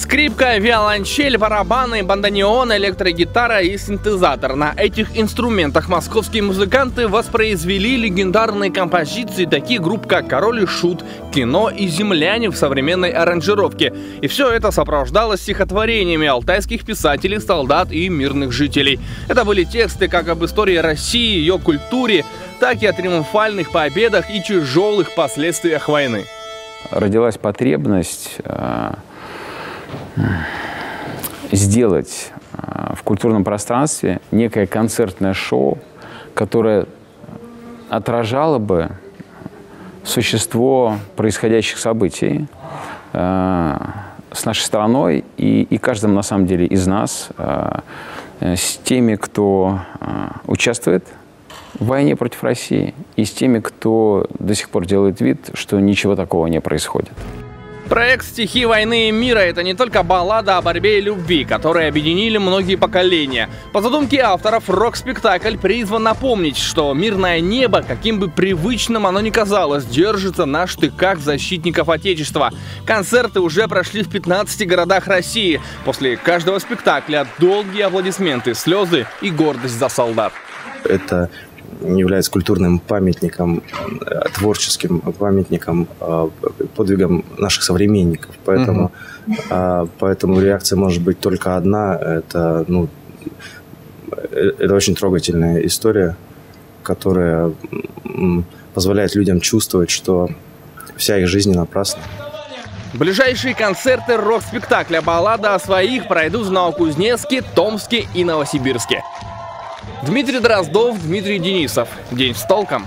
Скрипка, виолончель, барабаны, бандонеон, электрогитара и синтезатор. На этих инструментах московские музыканты воспроизвели легендарные композиции таких групп, как «Король и Шут», «Кино» и «Земляне» в современной аранжировке. И все это сопровождалось стихотворениями алтайских писателей, солдат и мирных жителей. Это были тексты как об истории России, ее культуре, так и о триумфальных победах и тяжелых последствиях войны. Родилась потребность э, сделать э, в культурном пространстве некое концертное шоу, которое отражало бы существо происходящих событий э, с нашей страной и, и каждым, на самом деле, из нас, с теми, кто участвует в войне против России и с теми, кто до сих пор делает вид, что ничего такого не происходит. Проект «Стихи войны и мира» — это не только баллада о борьбе и любви, которые объединили многие поколения. По задумке авторов, рок-спектакль призван напомнить, что мирное небо, каким бы привычным оно ни казалось, держится на штыках защитников Отечества. Концерты уже прошли в 15 городах России. После каждого спектакля долгие аплодисменты, слезы и гордость за солдат. Это является культурным памятником, э, творческим памятником, э, подвигом наших современников. Поэтому, угу. поэтому реакция может быть только одна. Это, ну, это очень трогательная история, которая позволяет людям чувствовать, что вся их жизнь не напрасна. Ближайшие концерты рок-спектакля «Баллада о своих» пройдут в Новокузнецке, Томске и Новосибирске. Дмитрий Дроздов, Дмитрий Денисов. День с толком.